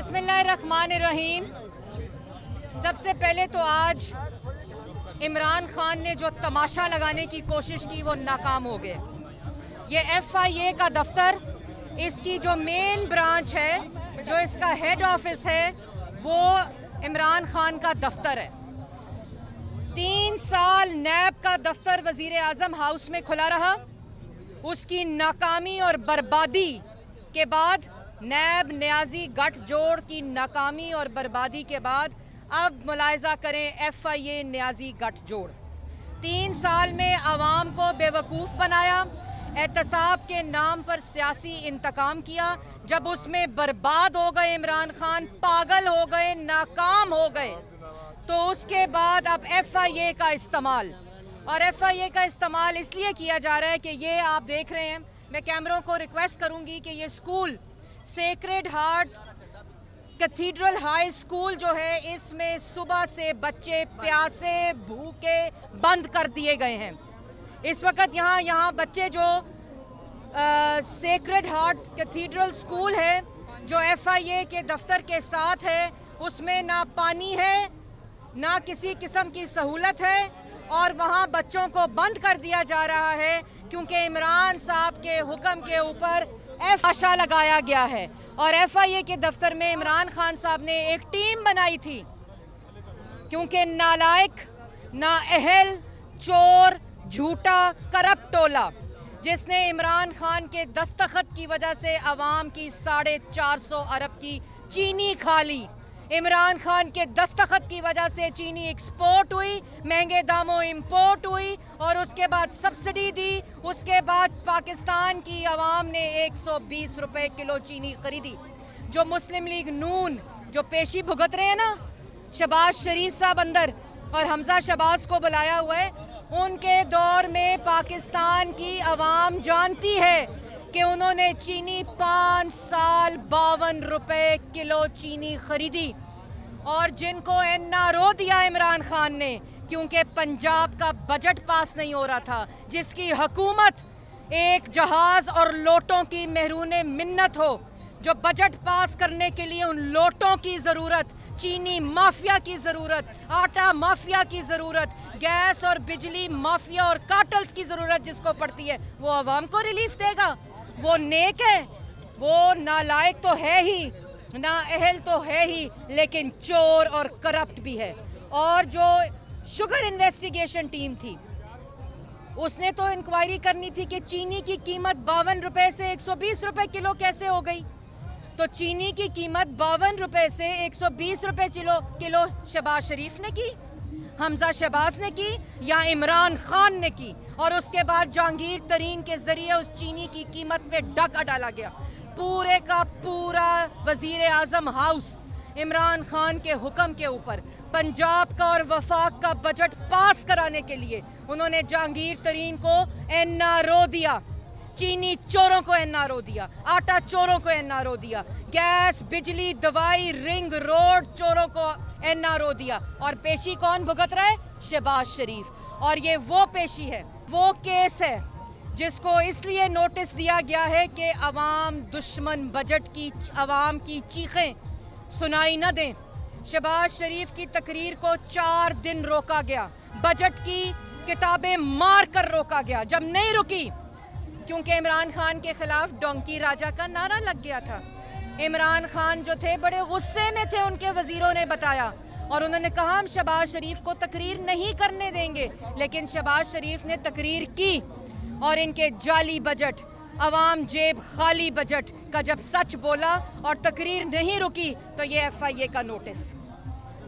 रहीम सबसे पहले तो आज इमरान खान ने जो तमाशा लगाने की कोशिश की, वो नाकाम हो गए। ये एफ़ आई ए का दफ्तर, इसकी जो मेन ब्रांच है, जो इसका हेड ऑफ़िस है, वो इमरान खान का दफ्तर है। तीन साल नैब का दफ्तर वज़ीर आज़म हाउस में खुला रहा। उसकी नाकामी और बर्बादी के बाद नैब न्याजी गठजोड़ की नाकामी और बर्बादी के बाद अब मुलायजा करें एफ़ आई ए न्याजी गठजोड़। तीन साल में आवाम को बेवकूफ़ बनाया, एहतसाब के नाम पर सियासी इंतकाम किया, जब उसमें बर्बाद हो गए इमरान खान, पागल हो गए, नाकाम हो गए। तो उसके बाद अब एफ़ आई ए का इस्तेमाल, और एफ़ आई ए का इस्तेमाल इसलिए किया जा रहा है कि ये आप देख रहे हैं, मैं कैमरों को रिक्वेस्ट करूँगी कि ये school Sacred Heart Cathedral high school जो है, इसमें सुबह से बच्चे प्यासे, भूखे बंद कर दिए गए हैं। इस वक्त यहाँ यहाँ बच्चे जो सेक्रेड हार्ट कैथीड्रल स्कूल है, जो एफआईए के दफ्तर के साथ है, उसमें ना पानी है, ना किसी किस्म की सहूलत है, और वहाँ बच्चों को बंद कर दिया जा रहा है, क्योंकि इमरान साहब के हुक्म के ऊपर एफ़ आशा लगाया गया है और एफ़ आई ए के दफ्तर में इमरान खान साहब ने एक टीम बनाई थी। क्योंकि नालायक ना अहल, चोर, झूठा करप टोला, जिसने इमरान खान के दस्तखत की वजह से अवाम की साढ़े चार सौ अरब की चीनी खा ली। इमरान खान के दस्तखत की वजह से चीनी एक्सपोर्ट हुई, महँगे दामों इंपोर्ट हुई और उसके बाद सब्सिडी दी। उसके बाद पाकिस्तान की आवाम ने 120 रुपए किलो चीनी खरीदी। जो मुस्लिम लीग नून, जो पेशी भुगत रहे हैं ना, शबाज शरीफ साहब अंदर और हमजा शबाज को बुलाया हुआ है, उनके दौर में पाकिस्तान की आवाम जानती है कि उन्होंने चीनी पाँच साल बावन रुपए किलो चीनी खरीदी। और जिनको एन रो दिया इमरान खान ने, क्योंकि पंजाब का बजट पास नहीं हो रहा था, जिसकी हकूमत एक जहाज़ और लोटों की महरूने मिन्नत हो, जो बजट पास करने के लिए उन लोटों की ज़रूरत, चीनी माफिया की ज़रूरत, आटा माफिया की ज़रूरत, गैस और बिजली माफिया और काटल्स की ज़रूरत जिसको पड़ती है, वो आवाम को रिलीफ देगा। वो नेक है, वो नालायक तो है ही ना, अहल तो है ही, लेकिन चोर और करप्ट भी है। और जो शुगर इन्वेस्टिगेशन टीम थी, उसने तो इंक्वायरी करनी थी कि चीनी की कीमत बावन रुपए से 120 रुपए किलो कैसे हो गई? तो चीनी की कीमत बावन रुपए से 120 रुपए किलो किलो शबाज शरीफ ने की, हमजा शहबाज ने की, या इमरान खान ने की। और उसके बाद जहांगीर तरीन के ज़रिए उस चीनी की कीमत पे डाका डाला गया। पूरे का पूरा वज़ीर आज़म हाउस इमरान खान के हुक्म के ऊपर पंजाब का और वफाक का बजट पास कराने के लिए उन्होंने जहांगीर तरीन को एनआरओ दिया, चीनी चोरों को एनआरओ दिया, आटा चोरों को एनआरओ दिया, गैस, बिजली, दवाई, रिंग, रोड चोरों को एनआरओ दिया। और पेशी कौन भुगत रहा है? शहबाज शरीफ। और ये वो पेशी है, वो केस है जिसको इसलिए नोटिस दिया गया है कि अवाम दुश्मन बजट की अवाम की चीखें सुनाई न दें। शहबाज शरीफ की तकरीर को चार दिन रोका गया। बजट की किताबें मार कर रोका गया। जब नहीं रुकी, क्योंकि इमरान खान के खिलाफ डोंकी राजा का नारा लग गया था। इमरान खान जो थे, बड़े गुस्से में थे, उनके वजीरों ने बताया। और उन्होंने कहा, हम शबाज शरीफ को तकरीर नहीं करने देंगे। लेकिन शबाज शरीफ ने तकरीर की। और इनके जाली बजट, अवाम जेब खाली बजट का जब सच बोला और तकरीर नहीं रुकी तो ये एफ़ आई ए का नोटिस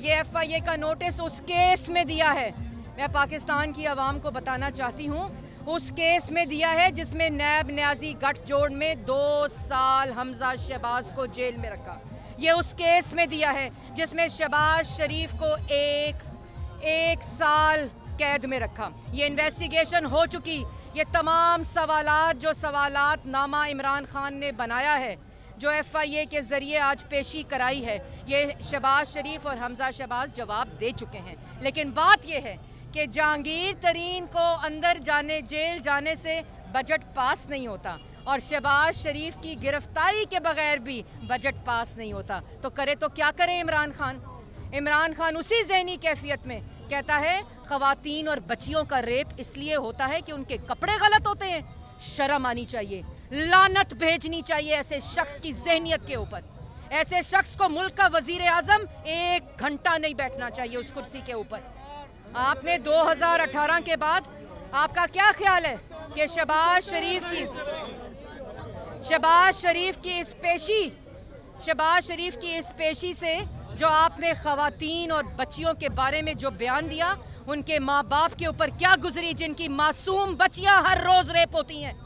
ये एफ़ आई ए का नोटिस उस केस में दिया है। मैं पाकिस्तान की आवाम को बताना चाहती हूँ, उस केस में दिया है जिसमें नैब न्याजी गठजोड़ में दो साल हमजा शहबाज को जेल में रखा। ये उस केस में दिया है जिसमें शहबाज शरीफ को एक एक साल कैद में रखा। ये इन्वेस्टिगेशन हो चुकी ये तमाम सवालात जो सवालात नामा इमरान खान ने बनाया है, जो एफ़ आई ए के ज़रिए आज पेशी कराई है, ये शहबाज शरीफ और हमजा शहबाज जवाब दे चुके हैं। लेकिन बात यह है कि जहांगीर तरीन को अंदर जाने, जेल जाने से बजट पास नहीं होता और शहबाज शरीफ की गिरफ्तारी के बगैर भी बजट पास नहीं होता। तो करे तो क्या करे इमरान खान? इमरान खान उसी जहनी कैफियत में कहता है खातन और बच्चियों का रेप इसलिए होता है कि उनके कपड़े गलत होते हैं। शर्म आनी चाहिए, लानत भेजनी चाहिए ऐसे शख्स की जहनीत के ऊपर। ऐसे शख्स को मुल्क का वज़ीर आज़म एक घंटा नहीं बैठना चाहिए उस कुर्सी के ऊपर। आपने 2018 के बाद आपका क्या ख्याल है कि शबाज शरीफ की, शबाज शरीफ की इस पेशी, शबाज शरीफ की इस पेशी से जो आपने खातन और बच्चियों के बारे में जो बयान दिया, उनके माँ बाप के ऊपर क्या गुजरी, जिनकी मासूम बच्चियाँ हर रोज रेप होती हैं?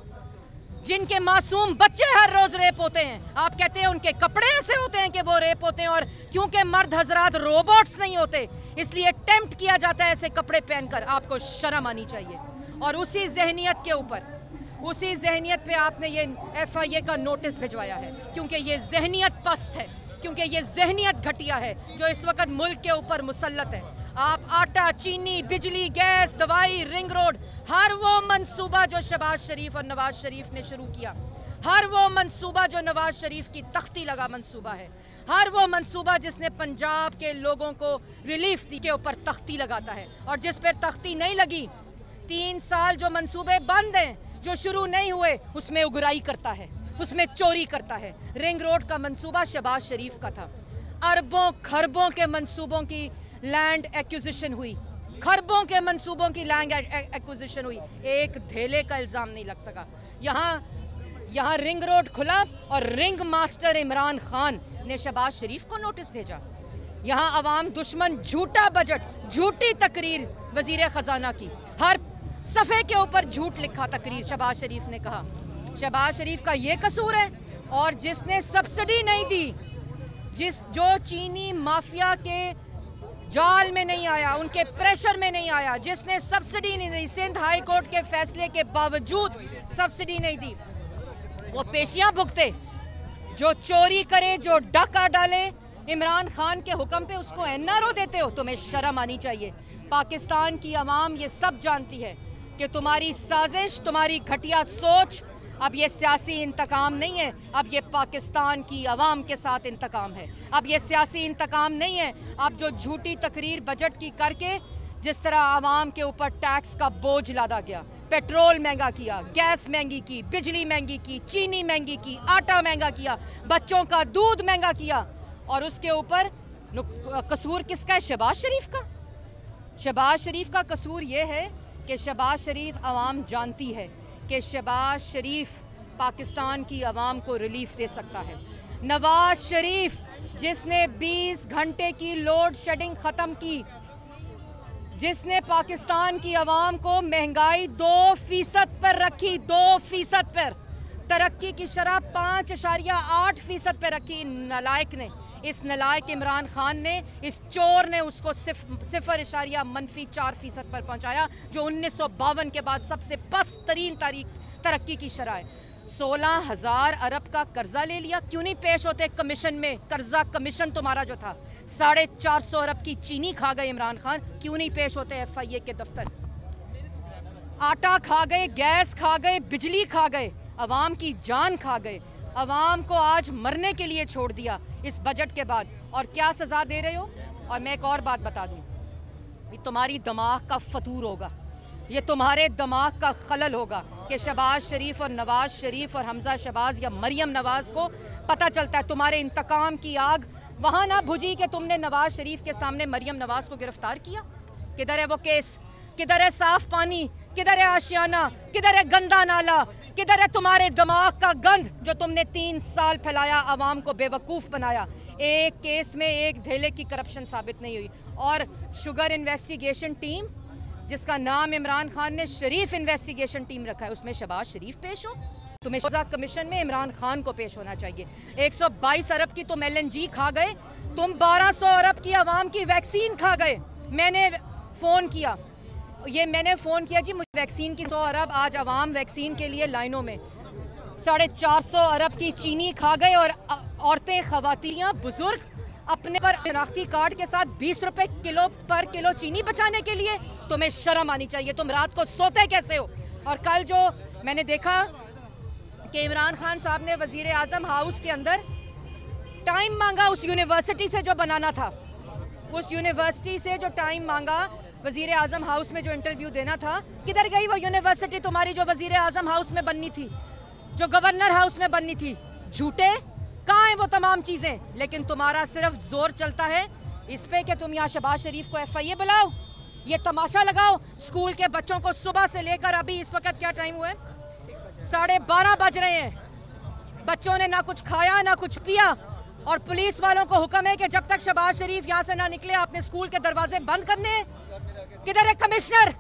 जिनके मासूम बच्चे हर रोज रेप होते हैं? आप कहते हैं उनके कपड़े ऐसे होते हैं कि वो रेप होते हैं और क्योंकि मर्द हजरात रोबोट्स नहीं होते, इसलिए टेम्प्ट किया जाता है ऐसे कपड़े पहनकर। आपको शर्म आनी चाहिए। और उसी जहनीत के ऊपर, उसी जहनीत पे आपने ये एफ़ आई ए का नोटिस भिजवाया है, क्योंकि ये जहनीत पस्त है। क्योंकि ये जहनीत घटिया है, जो इस वक्त मुल्क के ऊपर मुसलत है। आप आटा, चीनी, बिजली, गैस, दवाई, रिंग रोड, हर वो मंसूबा जो शबाज शरीफ और नवाज़ शरीफ ने शुरू किया, हर वो मंसूबा जो नवाज़ शरीफ की तख्ती लगा मंसूबा है, हर वो मंसूबा जिसने पंजाब के लोगों को रिलीफ दी के ऊपर तख्ती लगाता है। और जिस पर तख्ती नहीं लगी, तीन साल जो मंसूबे बंद हैं, जो शुरू नहीं हुए, उसमें उगराई करता है। उसमें चोरी करता है। रिंग रोड का मंसूबा शबाज शरीफ का था। अरबों खरबों के मंसूबों की लैंड एक्विजिशन हुई। खरबों के मंसूबों की लैंड एक्विजिशन हुई। एक धेले का इल्ज़ाम नहीं लग सका। यहाँ यहाँ रिंग रोड खुला और रिंग मास्टर इमरान खान ने शबाज शरीफ को नोटिस भेजा। यहाँ अवाम दुश्मन झूठा बजट, झूठी तकरीर वज़ीर ख़जाना की। हर सफ़े के ऊपर झूठ लिखा तकरीर, शबाज शरीफ ने कहा। शबाज शरीफ का ये कसूर है और जिसने सब्सिडी नहीं दी, जिस जो चीनी माफिया के जाल में नहीं आया, उनके प्रेशर में नहीं आया, जिसने सब्सिडी नहीं दी, सिंध हाई कोर्ट के फैसले के बावजूद सब्सिडी नहीं दी, वो पेशियाँ भुगते, जो चोरी करे, जो डाका डाले, इमरान खान के हुक्म पे उसको एनआरओ देते हो, तुम्हें शर्म आनी चाहिए। पाकिस्तान की आवाम ये सब जानती है कि तुम्हारी साजिश, तुम्हारी घटिया सोच अब ये सियासी इंतकाम नहीं है, अब ये पाकिस्तान की आवाम के साथ इंतकाम है। अब ये सियासी इंतकाम नहीं है, अब जो झूठी तकरीर बजट की करके जिस तरह आवाम के ऊपर टैक्स का बोझ लादा गया, पेट्रोल महँगा किया, गैस महँगी की, बिजली महँगी की, चीनी महँगी की, आटा महँगा किया, बच्चों का दूध महँगा किया, और उसके ऊपर कसूर किसका है? शबाज शरीफ का। शबाज शरीफ का कसूर ये है कि शबाज शरीफ आवाम जानती है कि शबाज शरीफ पाकिस्तान की आवाम को रिलीफ दे सकता है। नवाज़ शरीफ, जिसने 20 घंटे की लोड शेडिंग ख़त्म की, जिसने पाकिस्तान की आवाम को महँगाई दो फ़ीसद पर रखी, दो फ़ीसद पर। तरक्की की शराब पाँच अशारिया आठ फ़ीसद पर रखी, नलायक ने। इस नलायक इमरान खान ने इस चोर ने उसको सिफ, सिफर इशारिया मनफी चार फ़ीसद पर पहुँचाया जो उन्नीस सौ बावन के बाद सबसे पस्त तरीन तारीख तरक्की की शराय। सोलह हज़ार अरब का कर्जा ले लिया क्यों नहीं पेश होते कमीशन में? कर्जा कमीशन तुम्हारा जो था। साढ़े चार सौ अरब की चीनी खा गए इमरान खान क्यों नहीं पेश होते एफ़ आई ए के दफ्तर? आटा खा गए गैस खा गए बिजली खा गए अवाम की जान खा गए। अवाम को आज मरने के लिए छोड़ दिया इस बजट के बाद। और क्या सज़ा दे रहे हो? और मैं एक और बात बता दूँ। ये तुम्हारी दिमाग का फतूर होगा। ये तुम्हारे दिमाग का खलल होगा कि शबाज शरीफ और नवाज़ शरीफ और हमजा शबाज या मरियम नवाज़ को पता चलता है तुम्हारे इंतकाम की आग। वहाँ ना भुजी कि तुमने नवाज़ शरीफ के सामने मरियम नवाज़ को गिरफ़्तार किया? किधर है वो केस? किधर है साफ़ पानी? किधर है आशियाना? किधर है गंदा नाला? किधर है तुम्हारे दिमाग का गंध जो तुमने तीन साल फैलाया, आवाम को बेवकूफ़ बनाया? एक केस में एक धेले की करप्शन साबित नहीं हुई। और शुगर इन्वेस्टिगेशन टीम जिसका नाम इमरान खान ने शरीफ इन्वेस्टिगेशन टीम रखा है, उसमें शबाज शरीफ पेश हो। तुम्हें कमीशन में इमरान खान को पेश होना चाहिए। 122 अरब की तुम एलएनजी खा गए, तुम 1200 अरब की आवाम की वैक्सीन खा गए। मैंने फ़ोन किया ये मैंने फ़ोन किया जी, मुझे वैक्सीन की सौ अरब, आज आवाम वैक्सीन के लिए लाइनों में। साढ़े चार सौ अरब की चीनी खा गए और औरतें खवतियाँ बुज़ुर्ग अपने पर शनाख्ती कार्ड के साथ बीस रुपए किलो पर किलो चीनी बचाने के लिए। तुम्हें शर्म आनी चाहिए, तुम रात को सोते कैसे हो? और कल जो मैंने देखा कि इमरान खान साहब ने वज़ीर आज़म हाउस के अंदर टाइम मांगा उस यूनिवर्सिटी से जो बनाना था। उस यूनिवर्सिटी से जो टाइम मांगा वज़ीर आज़म हाउस में जो इंटरव्यू देना था, किधर गई वो यूनिवर्सिटी तुम्हारी जो वज़ीर आज़म हाउस में बननी थी? जो गवर्नर हाउस में बननी थी? झूठे? कहाँ हैं वो तमाम चीज़ें? लेकिन तुम्हारा सिर्फ़ ज़ोर चलता है। इस पे कि तुम यहाँ शबाज शरीफ को एफ़ आई ए बुलाओ। ये तमाशा लगाओ। स्कूल के बच्चों को सुबह से लेकर अभी इस वक्त क्या टाइम हुआ है? साढ़े बारह बज रहे हैं। बच्चों ने ना कुछ खाया, ना कुछ पिया। और पुलिस वालों को हुक्म है कि जब तक शबाज शरीफ यहाँ से ना निकले, आपने स्कूल के दरवाजे बंद करने हैं। किधर है, कमिश्नर?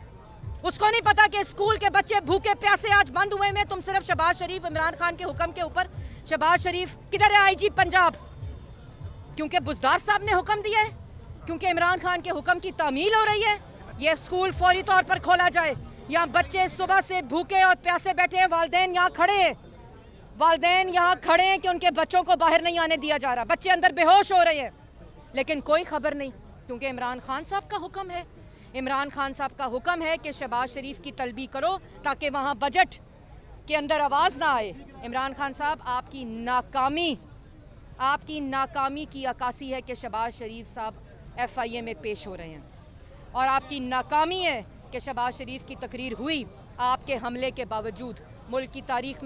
उसको नहीं पता कि स्कूल के बच्चे भूखे, प्यासे आज बंद हुए में तुम सिर्फ़ शबाज शरीफ, इमरान खान के हुक्म के ऊपर। शबाज शरीफ, किधर है आईजी पंजाब? क्योंकि बुजदार साहब ने हुक्म दिया है, क्योंकि इमरान खान के हुक्म की तामील हो रही है। ये स्कूल फौरी तौर पर खोला जाए, यहाँ बच्चे सुबह से भूखे और प्यासे बैठे हैं, वालदेन यहाँ खड़े हैं। वालदेन यहाँ खड़े हैं कि उनके बच्चों को बाहर नहीं आने दिया जा रहा। बच्चे अंदर बेहोश हो रहे हैं, लेकिन कोई खबर नहीं, क्योंकि इमरान खान साहब का हुक्म है। इमरान खान साहब का हुक्म है कि शहबाज शरीफ की तलबी करो ताकि वहाँ बजट के अंदर आवाज़ ना आए। इमरान खान साहब, आपकी नाकामी आपकी नाकामी की अक्सी है कि शहबाज शरीफ साहब एफ़ आई ए में पेश हो रहे हैं। और आपकी नाकामी है कि शहबाज शरीफ की तकरीर हुई आपके हमले के बावजूद मुल्क की तारीख में